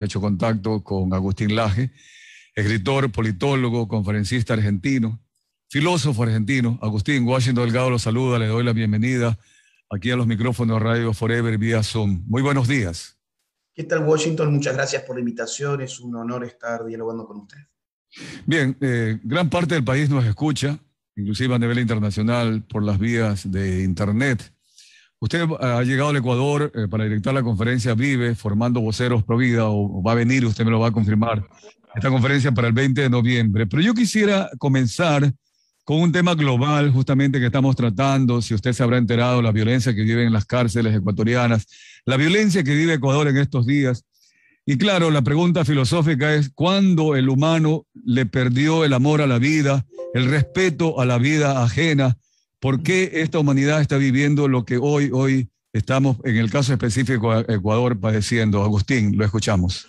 hecho contacto con Agustín Laje, escritor, politólogo, conferencista argentino, filósofo argentino. Agustín, Washington Delgado lo saluda, le doy la bienvenida aquí a los micrófonos de Radio Forever vía Zoom. Muy buenos días. ¿Qué tal, Washington? Muchas gracias por la invitación. Es un honor estar dialogando con usted. Bien, eh, gran parte del país nos escucha, inclusive a nivel internacional, por las vías de Internet. Usted ha llegado al Ecuador eh, para directar la conferencia Vive, formando voceros pro vida, o, va a venir, usted me lo va a confirmar, esta conferencia para el 20 de noviembre. Pero yo quisiera comenzar con un tema global justamente que estamos tratando, si usted se habrá enterado, la violencia que viven en las cárceles ecuatorianas, la violencia que vive Ecuador en estos días. Y claro, la pregunta filosófica es, ¿cuándo el humano le perdió el amor a la vida, el respeto a la vida ajena? ¿Por qué esta humanidad está viviendo lo que hoy, hoy estamos, en el caso específico de Ecuador, padeciendo? Agustín, lo escuchamos.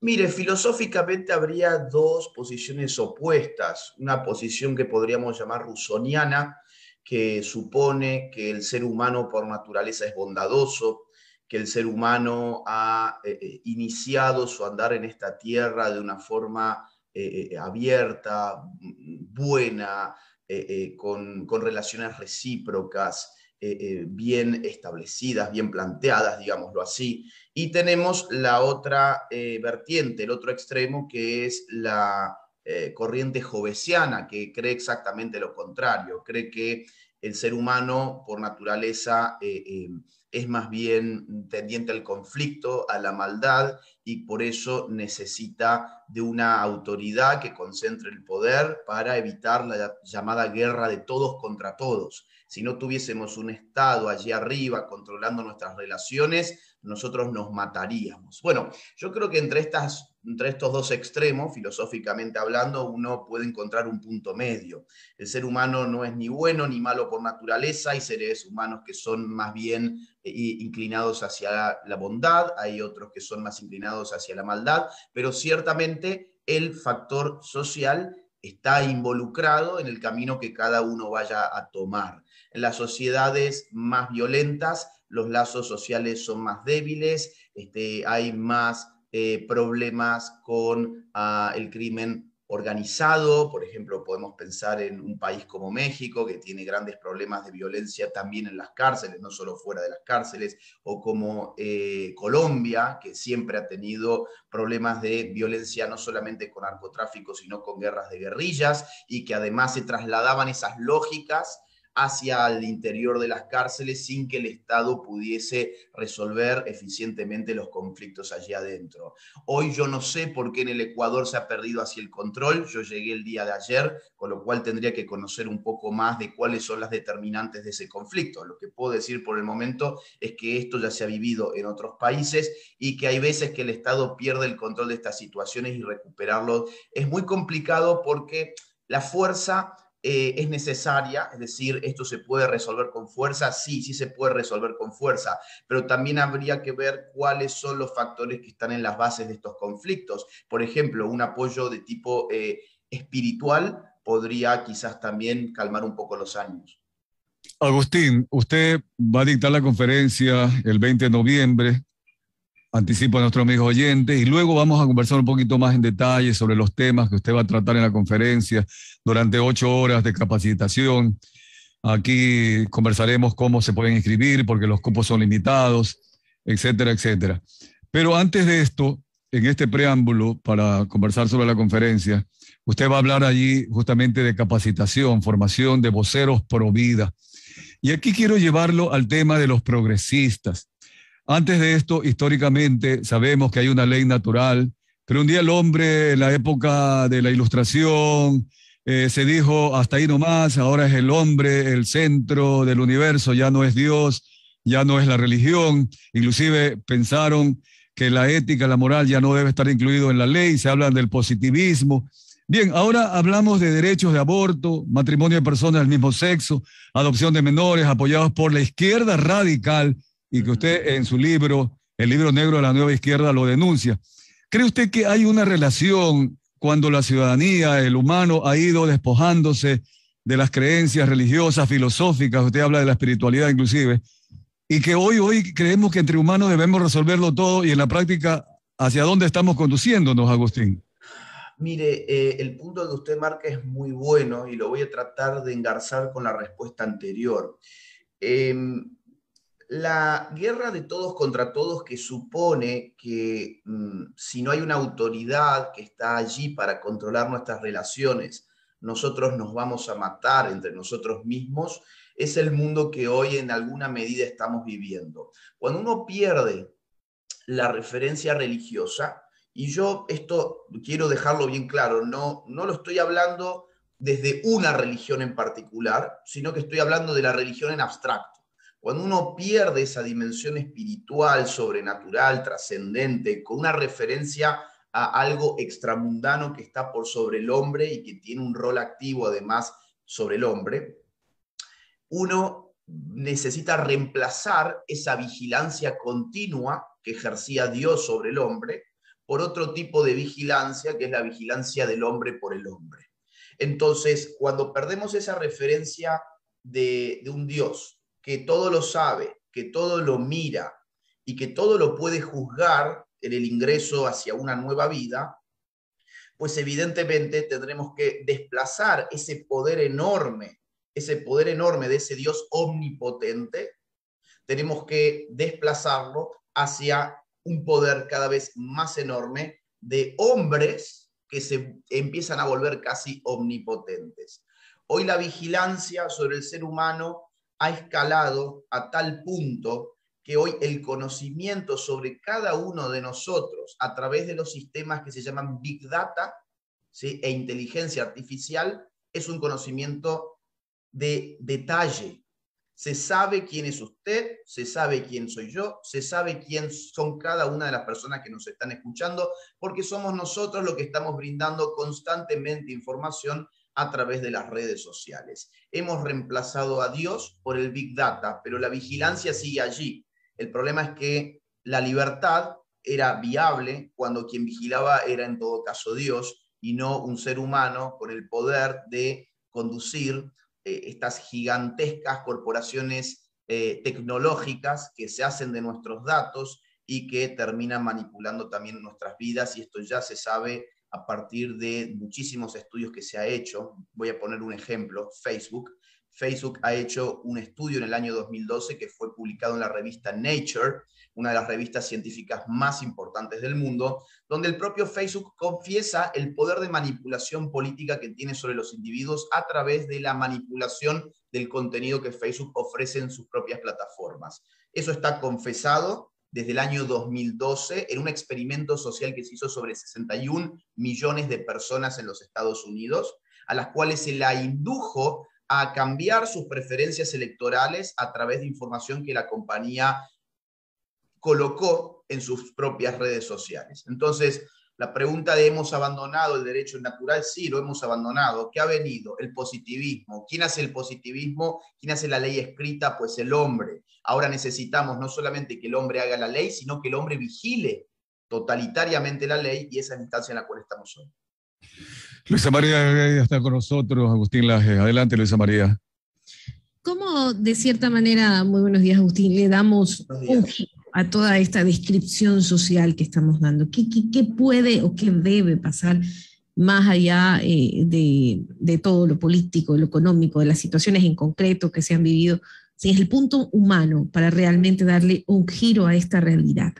Mire, filosóficamente habría dos posiciones opuestas. Una posición que podríamos llamar rusoniana, que supone que el ser humano por naturaleza es bondadoso, que el ser humano ha eh, eh, iniciado su andar en esta tierra de una forma eh, abierta, buena, eh, eh, con, relaciones recíprocas, eh, bien establecidas, bien planteadas, digámoslo así. Y tenemos la otra vertiente, el otro extremo, que es la corriente jovesiana, que cree exactamente lo contrario, cree que el ser humano por naturaleza es más bien tendiente al conflicto, a la maldad, y por eso necesita de una autoridad que concentre el poder para evitar la llamada guerra de todos contra todos. Si no tuviésemos un Estado allí arriba controlando nuestras relaciones, nosotros nos mataríamos. Bueno, yo creo que entre, estas, entre estos dos extremos, filosóficamente hablando, uno puede encontrar un punto medio. El ser humano no es ni bueno ni malo por naturaleza, hay seres humanos que son más bien eh, inclinados hacia la bondad, hay otros que son más inclinados hacia la maldad, pero ciertamente el factor social está involucrado en el camino que cada uno vaya a tomar. En las sociedades más violentas, los lazos sociales son más débiles, este, hay más eh, problemas con ah, el crimen organizado, por ejemplo, podemos pensar en un país como México, que tiene grandes problemas de violencia también en las cárceles, no solo fuera de las cárceles, o como eh, Colombia, que siempre ha tenido problemas de violencia no solamente con narcotráfico, sino con guerras de guerrillas, y que además se trasladaban esas lógicas hacia el interior de las cárceles sin que el Estado pudiese resolver eficientemente los conflictos allí adentro. Hoy yo no sé por qué en el Ecuador se ha perdido así el control, yo llegué el día de ayer, con lo cual tendría que conocer un poco más de cuáles son las determinantes de ese conflicto. Lo que puedo decir por el momento es que esto ya se ha vivido en otros países y que hay veces que el Estado pierde el control de estas situaciones y recuperarlo es muy complicado porque la fuerza eh, es necesaria, es decir, esto se puede resolver con fuerza, sí, sí se puede resolver con fuerza, pero también habría que ver cuáles son los factores que están en las bases de estos conflictos. Por ejemplo, un apoyo de tipo eh, espiritual podría quizás también calmar un poco los ánimos. Agustín, usted va a dictar la conferencia el 20 de noviembre anticipo a nuestro amigo oyente y luego vamos a conversar un poquito más en detalle sobre los temas que usted va a tratar en la conferencia durante ocho horas de capacitación. Aquí conversaremos cómo se pueden inscribir porque los cupos son limitados, etcétera, etcétera. Pero antes de esto, en este preámbulo para conversar sobre la conferencia, usted va a hablar allí justamente de capacitación, formación de voceros pro vida. Y aquí quiero llevarlo al tema de los progresistas. Antes de esto, históricamente, sabemos que hay una ley natural, pero un día el hombre, en la época de la ilustración, eh, se dijo hasta ahí nomás, ahora es el hombre el centro del universo, ya no es Dios, ya no es la religión, inclusive pensaron que la ética, la moral ya no debe estar incluido en la ley, se habla del positivismo. Bien, ahora hablamos de derechos de aborto, matrimonio de personas del mismo sexo, adopción de menores, apoyados por la izquierda radical y que usted en su libro, el libro negro de la nueva izquierda, lo denuncia. ¿Cree usted que hay una relación cuando la ciudadanía, el humano, ha ido despojándose de las creencias religiosas, filosóficas, usted habla de la espiritualidad inclusive, y que hoy, hoy creemos que entre humanos debemos resolverlo todo y en la práctica ¿Hacia dónde estamos conduciéndonos, Agustín? Mire, eh, el punto que usted marca es muy bueno y lo voy a tratar de engarzar con la respuesta anterior. Em, la guerra de todos contra todos que supone que mm, si no hay una autoridad que está allí para controlar nuestras relaciones, nosotros nos vamos a matar entre nosotros mismos, es el mundo que hoy en alguna medida estamos viviendo. Cuando uno pierde la referencia religiosa, y yo esto quiero dejarlo bien claro, no, no lo estoy hablando desde una religión en particular, sino que estoy hablando de la religión en abstracto. Cuando uno pierde esa dimensión espiritual, sobrenatural, trascendente, con una referencia a algo extramundano que está por sobre el hombre y que tiene un rol activo además sobre el hombre, uno necesita reemplazar esa vigilancia continua que ejercía Dios sobre el hombre por otro tipo de vigilancia, que es la vigilancia del hombre por el hombre. Entonces, cuando perdemos esa referencia de, un Dios que todo lo sabe, que todo lo mira y que todo lo puede juzgar en el ingreso hacia una nueva vida, pues evidentemente tendremos que desplazar ese poder enorme, ese poder enorme de ese Dios omnipotente, tenemos que desplazarlo hacia un poder cada vez más enorme de hombres que se empiezan a volver casi omnipotentes. Hoy la vigilancia sobre el ser humano ha escalado a tal punto que hoy el conocimiento sobre cada uno de nosotros a través de los sistemas que se llaman Big Data e inteligencia artificial es un conocimiento de detalle, se sabe quién es usted, se sabe quién soy yo, se sabe quién son cada una de las personas que nos están escuchando, porque somos nosotros los que estamos brindando constantemente información a través de las redes sociales. Hemos reemplazado a Dios por el Big Data, pero la vigilancia sigue allí. El problema es que la libertad era viable cuando quien vigilaba era en todo caso Dios y no un ser humano con el poder de conducir eh, estas gigantescas corporaciones eh, tecnológicas que se hacen de nuestros datos y que terminan manipulando también nuestras vidas y esto ya se sabe a partir de muchísimos estudios que se ha hecho. Voy a poner un ejemplo, Facebook. Facebook ha hecho un estudio en el año 2012 que fue publicado en la revista Nature, una de las revistas científicas más importantes del mundo, donde el propio Facebook confiesa el poder de manipulación política que tiene sobre los individuos a través de la manipulación del contenido que Facebook ofrece en sus propias plataformas. Eso está confesado desde el año 2012 en un experimento social que se hizo sobre 61 millones de personas en los Estados Unidos, a las cuales se la indujo a cambiar sus preferencias electorales a través de información que la compañía colocó en sus propias redes sociales. Entonces, la pregunta de hemos abandonado el derecho natural, sí, lo hemos abandonado. ¿Qué ha venido? El positivismo. ¿Quién hace el positivismo? ¿Quién hace la ley escrita? Pues el hombre. Ahora necesitamos no solamente que el hombre haga la ley, sino que el hombre vigile totalitariamente la ley y esa es la instancia en la cual estamos hoy. Luisa María está con nosotros, Agustín Laje. Adelante, Luisa María. ¿Cómo, de cierta manera, muy buenos días, Agustín, le damos un a toda esta descripción social que estamos dando? ¿Qué, qué, puede o qué debe pasar más allá eh, de, de, todo lo político, lo económico, de las situaciones en concreto que se han vivido, si es el punto humano para realmente darle un giro a esta realidad?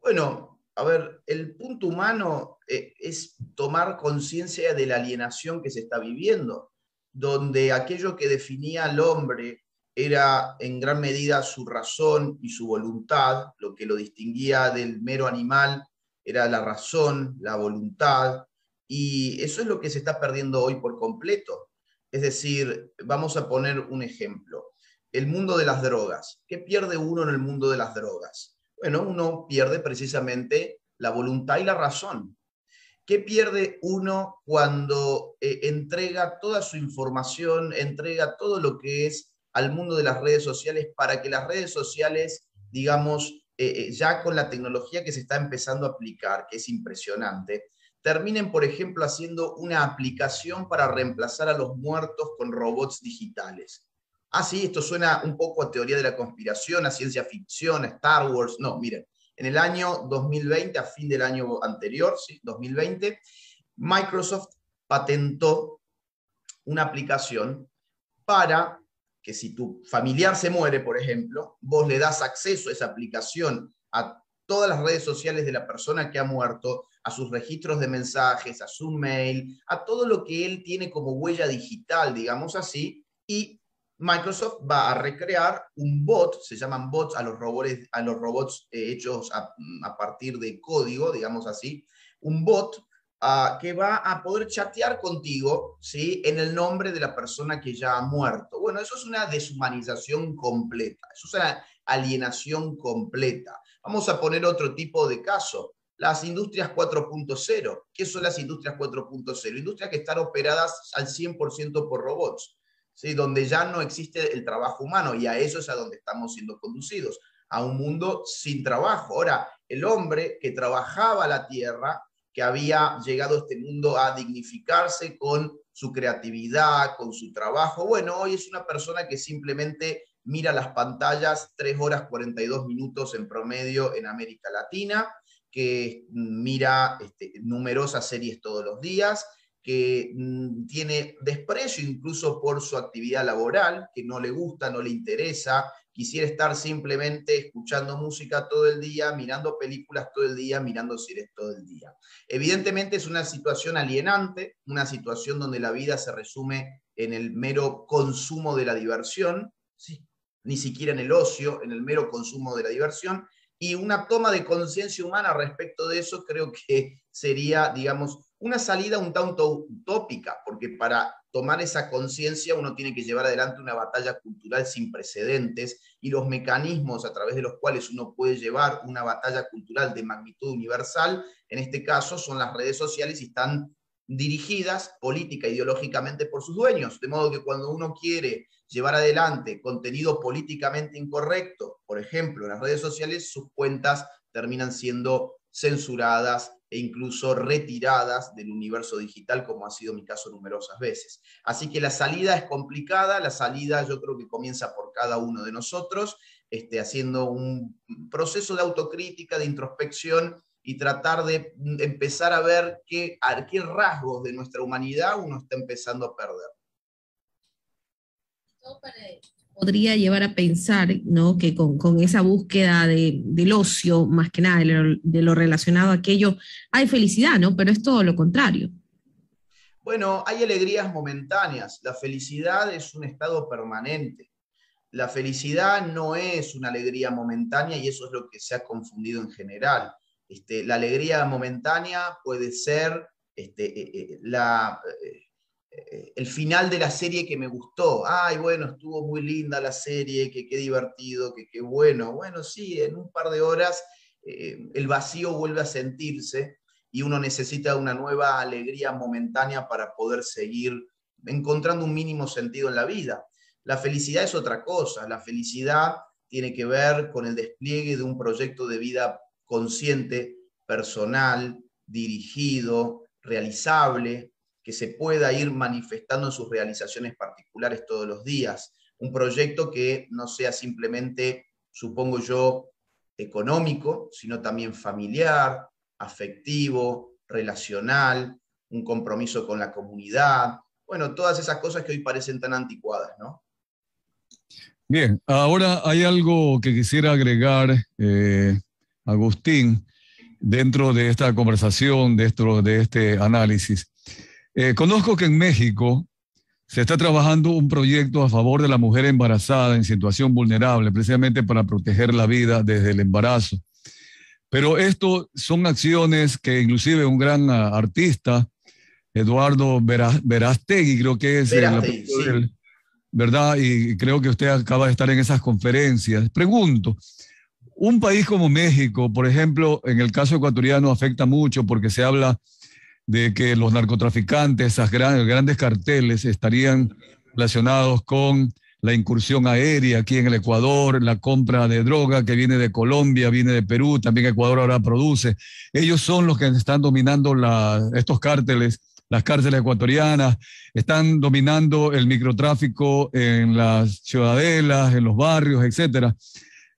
Bueno, a ver, el punto humano eh, es tomar conciencia de la alienación que se está viviendo, donde aquello que definía al hombre era en gran medida su razón y su voluntad, lo que lo distinguía del mero animal era la razón, la voluntad, y eso es lo que se está perdiendo hoy por completo. Es decir, vamos a poner un ejemplo, el mundo de las drogas. ¿Qué pierde uno en el mundo de las drogas? Bueno, uno pierde precisamente la voluntad y la razón. ¿Qué pierde uno cuando eh, entrega toda su información, entrega todo lo que es al mundo de las redes sociales para que las redes sociales, digamos, eh, eh, ya con la tecnología que se está empezando a aplicar, que es impresionante, terminen, por ejemplo, haciendo una aplicación para reemplazar a los muertos con robots digitales? Ah, sí, esto suena un poco a teoría de la conspiración, a ciencia ficción, a Star Wars. No, miren, En el año 2020, a fin del año anterior, ¿sí? 2020, Microsoft patentó una aplicación para que si tu familiar se muere, por ejemplo, vos le das acceso a esa aplicación a todas las redes sociales de la persona que ha muerto, a sus registros de mensajes, a su mail, a todo lo que él tiene como huella digital, digamos así, y Microsoft va a recrear un bot, se llaman bots a los robots, a los robots eh, hechos a, partir de código, digamos así, un bot ah, que va a poder chatear contigo ¿sí? en el nombre de la persona que ya ha muerto. Bueno, eso es una deshumanización completa, eso es una alienación completa. Vamos a poner otro tipo de caso, las industrias 4.0. ¿Qué son las industrias 4.0? Industrias que están operadas al 100% por robots. ¿sí? donde ya no existe el trabajo humano y a eso es a donde estamos siendo conducidos, a un mundo sin trabajo. Ahora, el hombre que trabajaba la tierra, que había llegado a este mundo a dignificarse con su creatividad, con su trabajo, bueno, hoy es una persona que simplemente mira las pantallas 3 horas 42 minutos en promedio en América Latina, que mira este, numerosas series todos los días, que mm, tiene desprecio incluso por su actividad laboral, que no le gusta, no le interesa, quisiera estar simplemente escuchando música todo el día, mirando películas todo el día, mirando series todo el día. Evidentemente es una situación alienante, una situación donde la vida se resume en el mero consumo de la diversión, ni siquiera en el ocio, en el mero consumo de la diversión, y una toma de conciencia humana respecto de eso creo que sería, digamos, una salida un tanto utópica, porque para tomar esa conciencia uno tiene que llevar adelante una batalla cultural sin precedentes y los mecanismos a través de los cuales uno puede llevar una batalla cultural de magnitud universal, en este caso son las redes sociales y están dirigidas política ideológicamente por sus dueños, de modo que cuando uno quiere llevar adelante contenido políticamente incorrecto, por ejemplo, en las redes sociales, sus cuentas terminan siendo censuradas e incluso retiradas del universo digital, como ha sido mi caso numerosas veces. Así que la salida es complicada, la salida yo creo que comienza por cada uno de nosotros, este, haciendo un proceso de autocrítica, de introspección y tratar de empezar a ver qué, qué rasgos de nuestra humanidad uno está empezando a perder podría llevar a pensar ¿no? que con, esa búsqueda de, del ocio, más que nada de lo, relacionado a aquello, hay felicidad, ¿no? Pero es todo lo contrario. Bueno, hay alegrías momentáneas. La felicidad es un estado permanente. La felicidad no es una alegría momentánea y eso es lo que se ha confundido en general. Este, la alegría momentánea puede ser este, eh, eh, la, eh, el final de la serie que me gustó. Ay, bueno, estuvo muy linda la serie, que qué divertido, que qué bueno. Bueno, sí, en un par de horas eh, el vacío vuelve a sentirse y uno necesita una nueva alegría momentánea para poder seguir encontrando un mínimo sentido en la vida. La felicidad es otra cosa. La felicidad tiene que ver con el despliegue de un proyecto de vida consciente, personal, dirigido, realizable, que se pueda ir manifestando en sus realizaciones particulares todos los días. Un proyecto que no sea simplemente, supongo yo, económico, sino también familiar, afectivo, relacional, un compromiso con la comunidad. Bueno, todas esas cosas que hoy parecen tan anticuadas, ¿no? Bien, ahora hay algo que quisiera agregar, eh, Agustín, dentro de esta conversación, dentro de este análisis. Eh, conozco que en México se está trabajando un proyecto a favor de la mujer embarazada en situación vulnerable, precisamente para proteger la vida desde el embarazo. Pero esto son acciones que inclusive un gran ah, artista, Eduardo Verastegui, creo que es el, ¿verdad? Y creo que usted acaba de estar en esas conferencias. Pregunto, un país como México, por ejemplo, en el caso ecuatoriano afecta mucho porque se habla de que los narcotraficantes, esas grandes carteles, estarían relacionados con la incursión aérea aquí en el Ecuador, la compra de droga que viene de Colombia, viene de Perú, también Ecuador ahora produce. Ellos son los que están dominando estos cárteles, las cárceles ecuatorianas, están dominando el microtráfico en las ciudadelas, en los barrios, etc.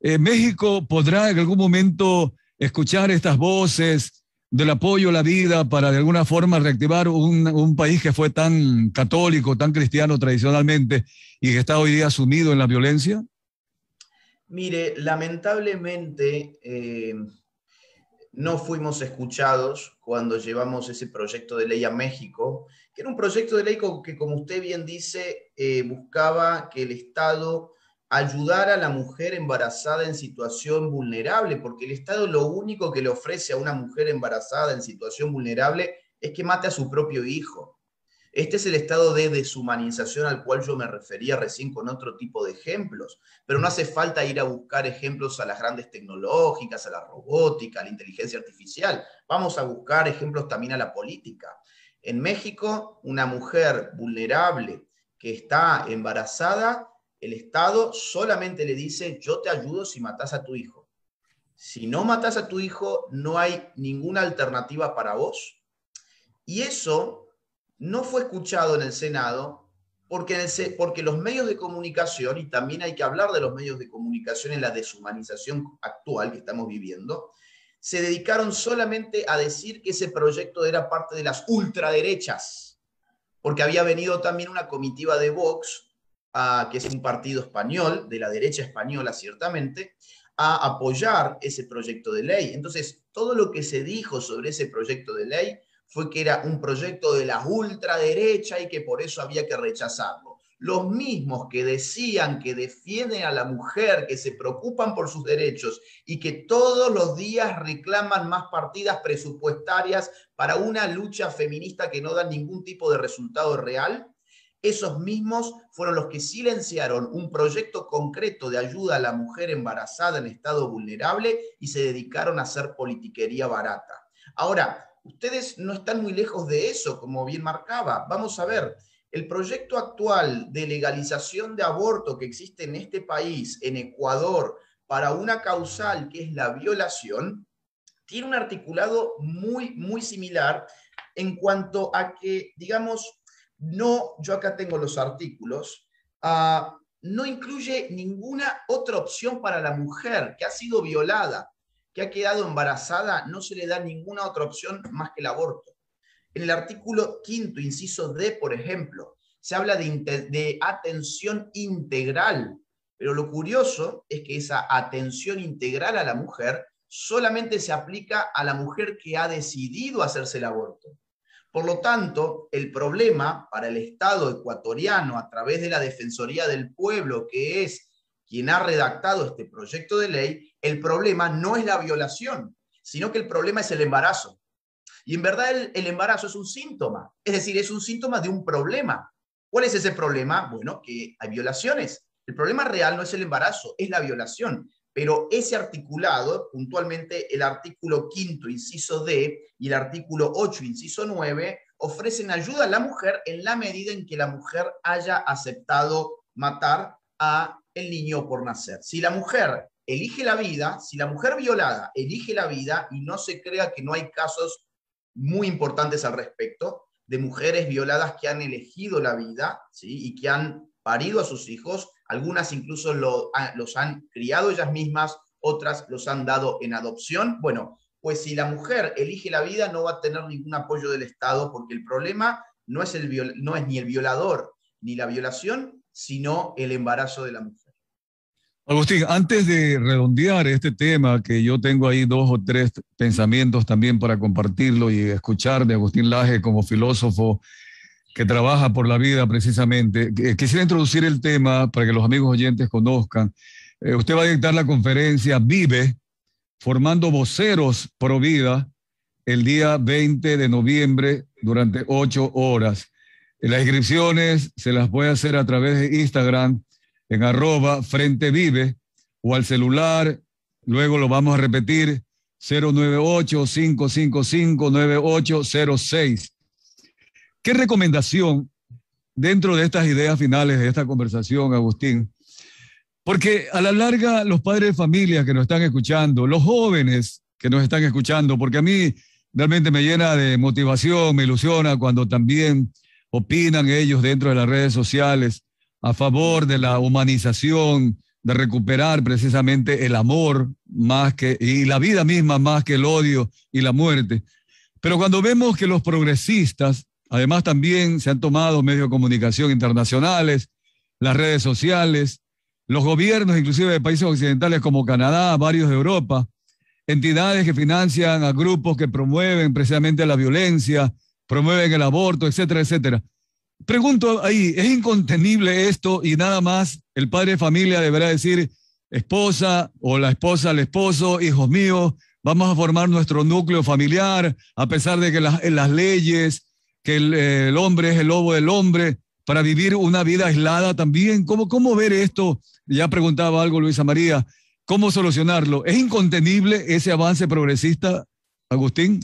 Eh, México podrá en algún momento escuchar estas voces del apoyo a la vida para de alguna forma reactivar un, país que fue tan católico, tan cristiano tradicionalmente y que está hoy día sumido en la violencia? Mire, lamentablemente eh, no fuimos escuchados cuando llevamos ese proyecto de ley a México, que era un proyecto de ley que, como usted bien dice, eh, buscaba que el Estado ayudara a la mujer embarazada en situación vulnerable, porque el Estado lo único que le ofrece a una mujer embarazada en situación vulnerable es que mate a su propio hijo. Este es el estado de deshumanización al cual yo me refería recién con otro tipo de ejemplos, pero no hace falta ir a buscar ejemplos a las grandes tecnológicas, a la robótica, a la inteligencia artificial. Vamos a buscar ejemplos también a la política. En México, una mujer vulnerable que está embarazada, el Estado solamente le dice, yo te ayudo si matas a tu hijo. Si no matas a tu hijo, no hay ninguna alternativa para vos. Y eso no fue escuchado en el Senado porque, porque los medios de comunicación, y también hay que hablar de los medios de comunicación en la deshumanización actual que estamos viviendo, se dedicaron solamente a decir que ese proyecto era parte de las ultraderechas, porque había venido también una comitiva de Vox, que es un partido español, de la derecha española ciertamente, a apoyar ese proyecto de ley. Entonces, todo lo que se dijo sobre ese proyecto de ley fue que era un proyecto de la ultraderecha y que por eso había que rechazarlo. Los mismos que decían que defienden a la mujer, que se preocupan por sus derechos y que todos los días reclaman más partidas presupuestarias para una lucha feminista que no da ningún tipo de resultado real, esos mismos fueron los que silenciaron un proyecto concreto de ayuda a la mujer embarazada en estado vulnerable y se dedicaron a hacer politiquería barata. Ahora, ustedes no están muy lejos de eso, como bien marcaba. Vamos a ver, el proyecto actual de legalización de aborto que existe en este país, en Ecuador, para una causal que es la violación, tiene un articulado muy, muy similar en cuanto a que, digamos, no, yo acá tengo los artículos, ah, no incluye ninguna otra opción para la mujer que ha sido violada que ha quedado embarazada no se le da ninguna otra opción más que el aborto. En el artículo quinto, inciso D, por ejemplo, se habla de, de atención integral, pero lo curioso es que esa atención integral a la mujer solamente se aplica a la mujer que ha decidido hacerse el aborto. Por lo tanto, el problema para el Estado ecuatoriano a través de la Defensoría del Pueblo, que es quien ha redactado este proyecto de ley, el problema no es la violación, sino que el problema es el embarazo. Y en verdad el, embarazo es un síntoma, es decir, es un síntoma de un problema. ¿Cuál es ese problema? Bueno, que hay violaciones. El problema real no es el embarazo, es la violación. Pero ese articulado, puntualmente el artículo quinto, inciso D, y el artículo 8, inciso 9, ofrecen ayuda a la mujer en la medida en que la mujer haya aceptado matar a el niño por nacer. Si la mujer elige la vida, si la mujer violada elige la vida y no se crea que no hay casos muy importantes al respecto de mujeres violadas que han elegido la vida y que han parido a sus hijos, algunas incluso los han criado ellas mismas, otras los han dado en adopción. Bueno, pues si la mujer elige la vida no va a tener ningún apoyo del Estado porque el problema no es, el, no es ni el violador ni la violación, sino el embarazo de la mujer. Agustín, antes de redondear este tema, que yo tengo ahí dos o tres pensamientos también para compartirlo y escuchar de Agustín Laje como filósofo que trabaja por la vida precisamente, eh, quisiera introducir el tema para que los amigos oyentes conozcan. Eh, usted va a dictar la conferencia Vive, formando voceros pro vida, el día 20 de noviembre durante ocho horas. Las inscripciones se las puede hacer a través de Instagram en arroba frente vive o al celular, luego lo vamos a repetir, 098-555-9806. ¿Qué recomendación dentro de estas ideas finales de esta conversación, Agustín? Porque a la larga los padres de familia que nos están escuchando, los jóvenes que nos están escuchando, porque a mí realmente me llena de motivación, me ilusiona cuando también opinan ellos dentro de las redes sociales a favor de la humanización de recuperar precisamente el amor más que, y la vida misma más que el odio y la muerte. Pero cuando vemos que los progresistas, además también se han tomado medios de comunicación internacionales, las redes sociales, los gobiernos inclusive de países occidentales como Canadá, varios de Europa, entidades que financian a grupos que promueven precisamente la violencia, promueven el aborto, etcétera, etcétera. Pregunto ahí, ¿es incontenible esto y nada más el padre de familia deberá decir, esposa o la esposa al esposo, hijos míos, vamos a formar nuestro núcleo familiar, a pesar de que las, las leyes, que el, hombre es el lobo del hombre, para vivir una vida aislada también? ¿Cómo, cómo ver esto? Ya preguntaba algo Luisa María, ¿cómo solucionarlo? ¿Es incontenible ese avance progresista, Agustín?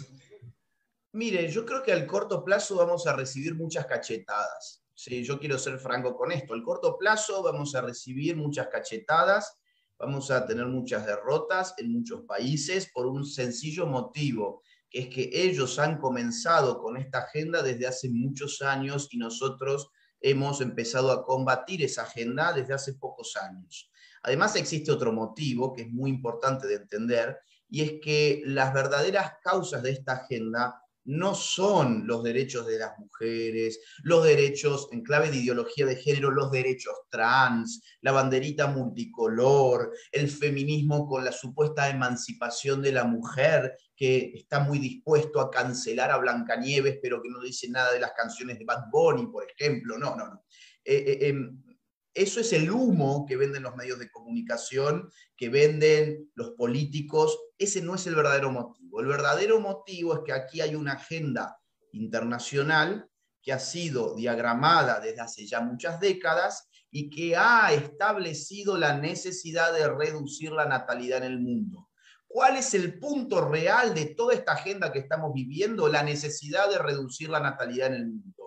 Mire, yo creo que al corto plazo vamos a recibir muchas cachetadas. Sí, yo quiero ser franco con esto. Al corto plazo vamos a recibir muchas cachetadas, vamos a tener muchas derrotas en muchos países por un sencillo motivo, es que ellos han comenzado con esta agenda desde hace muchos años y nosotros hemos empezado a combatir esa agenda desde hace pocos años. Además existe otro motivo que es muy importante de entender y es que las verdaderas causas de esta agenda no son los derechos de las mujeres, los derechos en clave de ideología de género, los derechos trans, la banderita multicolor, el feminismo con la supuesta emancipación de la mujer, que está muy dispuesto a cancelar a Blancanieves, pero que no dice nada de las canciones de Bad Bunny, por ejemplo. No, no, no. Eh, eh, em, eso es el humo que venden los medios de comunicación, que venden los políticos. Ese no es el verdadero motivo. El verdadero motivo es que aquí hay una agenda internacional que ha sido diagramada desde hace ya muchas décadas y que ha establecido la necesidad de reducir la natalidad en el mundo. ¿Cuál es el punto real de toda esta agenda que estamos viviendo? La necesidad de reducir la natalidad en el mundo.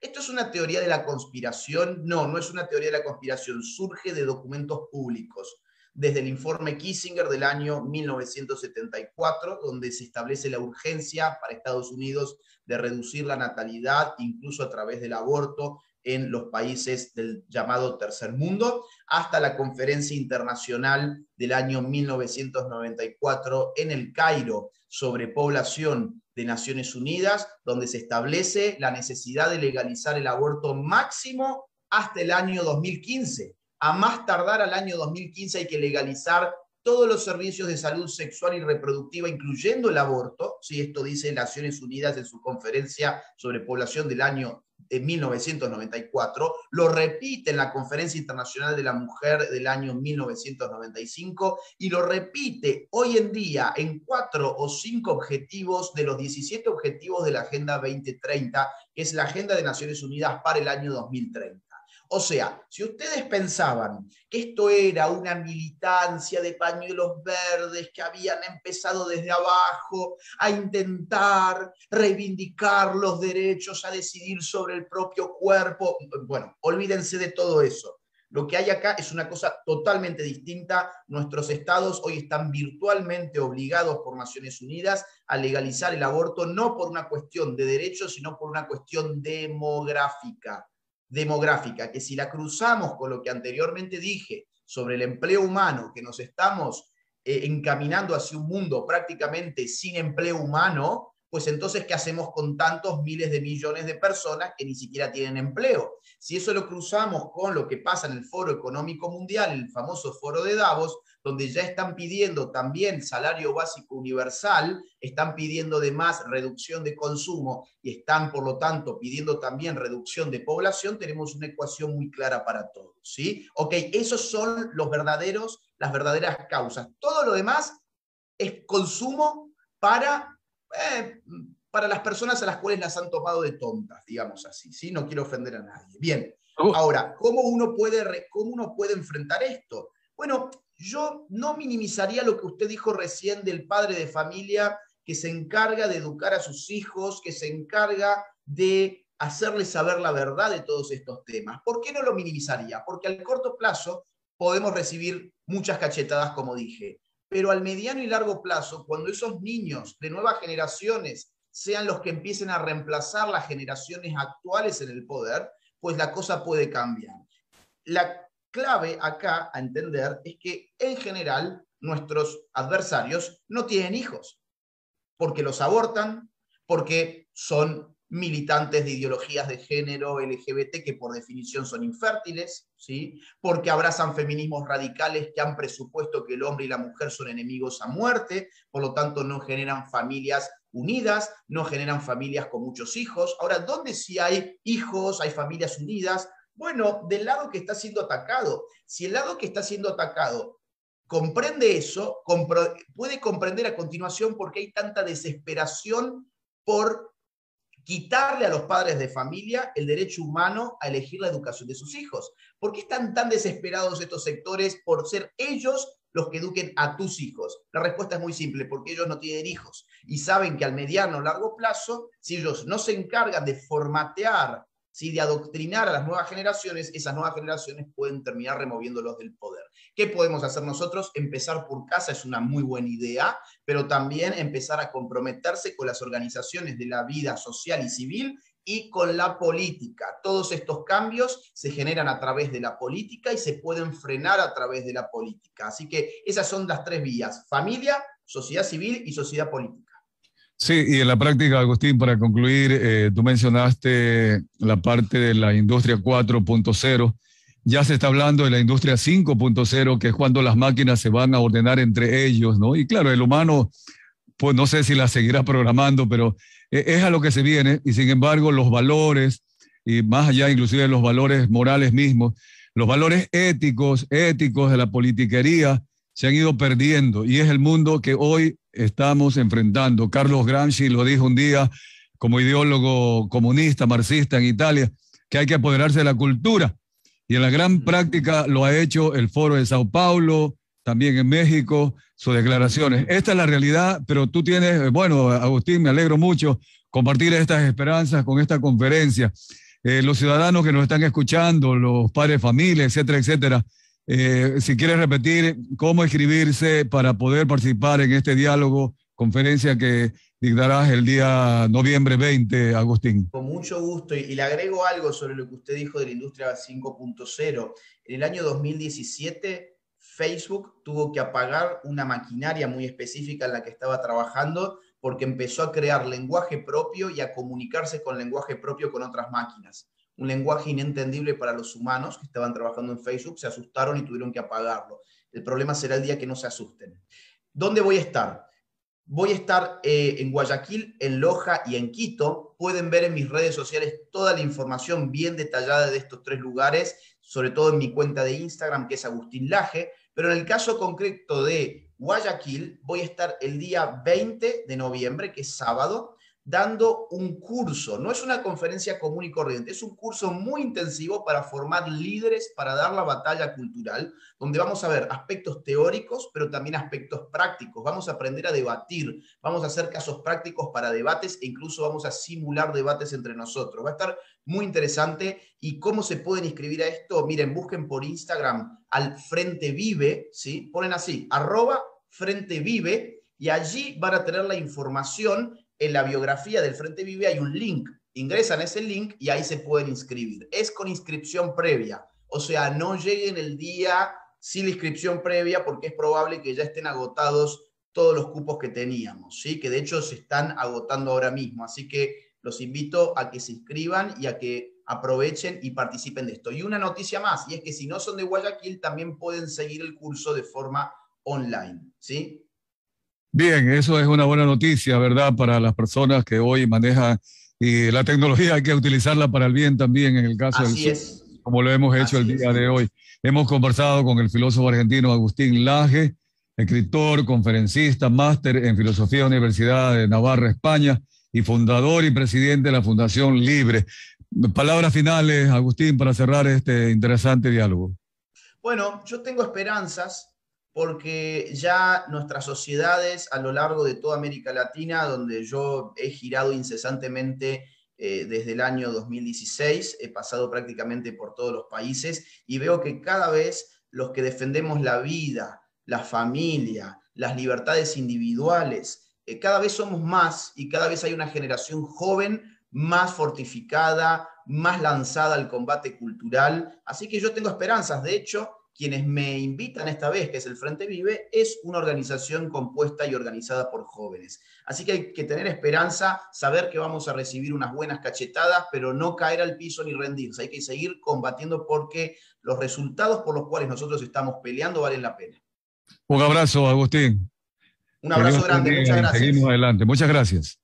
¿Esto es una teoría de la conspiración? No, no es una teoría de la conspiración, surge de documentos públicos, desde el informe Kissinger del año 1974, donde se establece la urgencia para Estados Unidos de reducir la natalidad, incluso a través del aborto, en los países del llamado tercer mundo, hasta la conferencia internacional del año 1994 en el Cairo sobre población de Naciones Unidas, donde se establece la necesidad de legalizar el aborto máximo hasta el año 2015. A más tardar al año 2015 hay que legalizar todos los servicios de salud sexual y reproductiva, incluyendo el aborto, si esto dice Naciones Unidas en su conferencia sobre población del año en 1994, lo repite en la Conferencia Internacional de la Mujer del año 1995 y lo repite hoy en día en cuatro o cinco objetivos de los 17 objetivos de la Agenda 2030, que es la Agenda de Naciones Unidas para el año 2030. O sea, si ustedes pensaban que esto era una militancia de pañuelos verdes que habían empezado desde abajo a intentar reivindicar los derechos a decidir sobre el propio cuerpo, bueno, olvídense de todo eso. Lo que hay acá es una cosa totalmente distinta. Nuestros estados hoy están virtualmente obligados por Naciones Unidas a legalizar el aborto, no por una cuestión de derechos, sino por una cuestión demográfica demográfica, que si la cruzamos con lo que anteriormente dije sobre el empleo humano, que nos estamos eh, encaminando hacia un mundo prácticamente sin empleo humano, pues entonces, ¿qué hacemos con tantos miles de millones de personas que ni siquiera tienen empleo? Si eso lo cruzamos con lo que pasa en el Foro Económico Mundial, el famoso Foro de Davos, donde ya están pidiendo también salario básico universal, están pidiendo además reducción de consumo y están, por lo tanto, pidiendo también reducción de población, tenemos una ecuación muy clara para todos, ¿sí? Ok, esos son los verdaderos, las verdaderas causas. Todo lo demás es consumo para eh, para las personas a las cuales las han tomado de tontas, digamos así, ¿sí? No quiero ofender a nadie. Bien, ahora, ¿cómo uno puede, cómo uno puede enfrentar esto? Bueno, yo no minimizaría lo que usted dijo recién del padre de familia que se encarga de educar a sus hijos, que se encarga de hacerles saber la verdad de todos estos temas. ¿Por qué no lo minimizaría? Porque al corto plazo podemos recibir muchas cachetadas, como dije pero al mediano y largo plazo, cuando esos niños de nuevas generaciones sean los que empiecen a reemplazar las generaciones actuales en el poder, pues la cosa puede cambiar. La, clave acá a entender es que en general nuestros adversarios no tienen hijos, porque los abortan, porque son militantes de ideologías de género LGBT que por definición son infértiles, ¿sí? porque abrazan feminismos radicales que han presupuesto que el hombre y la mujer son enemigos a muerte, por lo tanto no generan familias unidas, no generan familias con muchos hijos. Ahora, ¿dónde si hay hijos, hay familias unidas? Bueno, del lado que está siendo atacado. Si el lado que está siendo atacado comprende eso, puede comprender a continuación por qué hay tanta desesperación por quitarle a los padres de familia el derecho humano a elegir la educación de sus hijos. ¿Por qué están tan desesperados estos sectores por ser ellos los que eduquen a tus hijos? La respuesta es muy simple, porque ellos no tienen hijos y saben que al mediano o largo plazo, si ellos no se encargan de formatear, si de adoctrinar a las nuevas generaciones, esas nuevas generaciones pueden terminar removiéndolos del poder. ¿Qué podemos hacer nosotros? Empezar por casa es una muy buena idea, pero también empezar a comprometerse con las organizaciones de la vida social y civil y con la política. Todos estos cambios se generan a través de la política y se pueden frenar a través de la política. Así que esas son las tres vías, familia, sociedad civil y sociedad política. Sí, y en la práctica, Agustín, para concluir, eh, tú mencionaste la parte de la industria 4.0 ya se está hablando de la industria 5.0, que es cuando las máquinas se van a ordenar entre ellos, ¿no? Y claro, el humano, pues no sé si la seguirá programando, pero e, es a lo que se viene, y sin embargo los valores, y más allá inclusive de los valores morales mismos, los valores éticos, éticos de la politiquería, se han ido perdiendo, y es el mundo que hoy estamos enfrentando. Carlos Gramsci lo dijo un día como ideólogo comunista, marxista en Italia, que hay que apoderarse de la cultura y en la gran práctica lo ha hecho el Foro de Sao Paulo, también en México, sus declaraciones. Esta es la realidad, pero tú tienes, bueno, Agustín, me alegro mucho compartir estas esperanzas con esta conferencia. Eh, los ciudadanos que nos están escuchando, los padres de familia, etcétera, etcétera, eh, si quieres repetir cómo escribirse para poder participar en este diálogo, conferencia que dictarás el día noviembre 20, Agustín. Con mucho gusto. Y, le agrego algo sobre lo que usted dijo de la industria 5.0. En el año 2017, Facebook tuvo que apagar una maquinaria muy específica en la que estaba trabajando porque empezó a crear lenguaje propio y a comunicarse con lenguaje propio con otras máquinas. Un lenguaje inentendible para los humanos que estaban trabajando en Facebook, se asustaron y tuvieron que apagarlo. El problema será el día que no se asusten. ¿Dónde voy a estar? Voy a estar eh, en Guayaquil, en Loja y en Quito. Pueden ver en mis redes sociales toda la información bien detallada de estos tres lugares, sobre todo en mi cuenta de Instagram, que es Agustín Laje. Pero en el caso concreto de Guayaquil, voy a estar el día 20 de noviembre, que es sábado, dando un curso. No es una conferencia común y corriente, es un curso muy intensivo para formar líderes para dar la batalla cultural, donde vamos a ver aspectos teóricos, pero también aspectos prácticos. Vamos a aprender a debatir, vamos a hacer casos prácticos para debates e incluso vamos a simular debates entre nosotros. Va a estar muy interesante. ¿Y cómo se pueden inscribir a esto? Miren, busquen por Instagram al Frente Vive, ¿sí? Ponen así, arroba Frente Vive, y allí van a tener la información en la biografía del Frente Vive hay un link. Ingresan ese link y ahí se pueden inscribir. Es con inscripción previa. O sea, no lleguen el día sin la inscripción previa porque es probable que ya estén agotados todos los cupos que teníamos, ¿sí? que de hecho se están agotando ahora mismo. Así que los invito a que se inscriban y a que aprovechen y participen de esto. Y una noticia más, y es que si no son de Guayaquil, también pueden seguir el curso de forma online. ¿sí? Bien, eso es una buena noticia, ¿verdad? Para las personas que hoy manejan y la tecnología hay que utilizarla para el bien también en el caso Así del es. como lo hemos hecho el día de hoy. Hemos conversado con el filósofo argentino Agustín Laje, escritor, conferencista, máster en filosofía de la Universidad de Navarra, España, y fundador y presidente de la Fundación Libre. Palabras finales, Agustín, para cerrar este interesante diálogo. Bueno, yo tengo esperanzas porque ya nuestras sociedades a lo largo de toda América Latina, donde yo he girado incesantemente eh, desde el año 2016, he pasado prácticamente por todos los países y veo que cada vez los que defendemos la vida, la familia, las libertades individuales, eh, cada vez somos más y cada vez hay una generación joven más fortificada, más lanzada al combate cultural. Así que yo tengo esperanzas. De hecho, quienes me invitan esta vez, que es el Frente Vive, es una organización compuesta y organizada por jóvenes. Así que hay que tener esperanza, saber que vamos a recibir unas buenas cachetadas, pero no caer al piso ni rendirse. Hay que seguir combatiendo porque los resultados por los cuales nosotros estamos peleando valen la pena. Un abrazo, Agustín. Un abrazo grande, muchas gracias. Seguimos adelante, muchas gracias.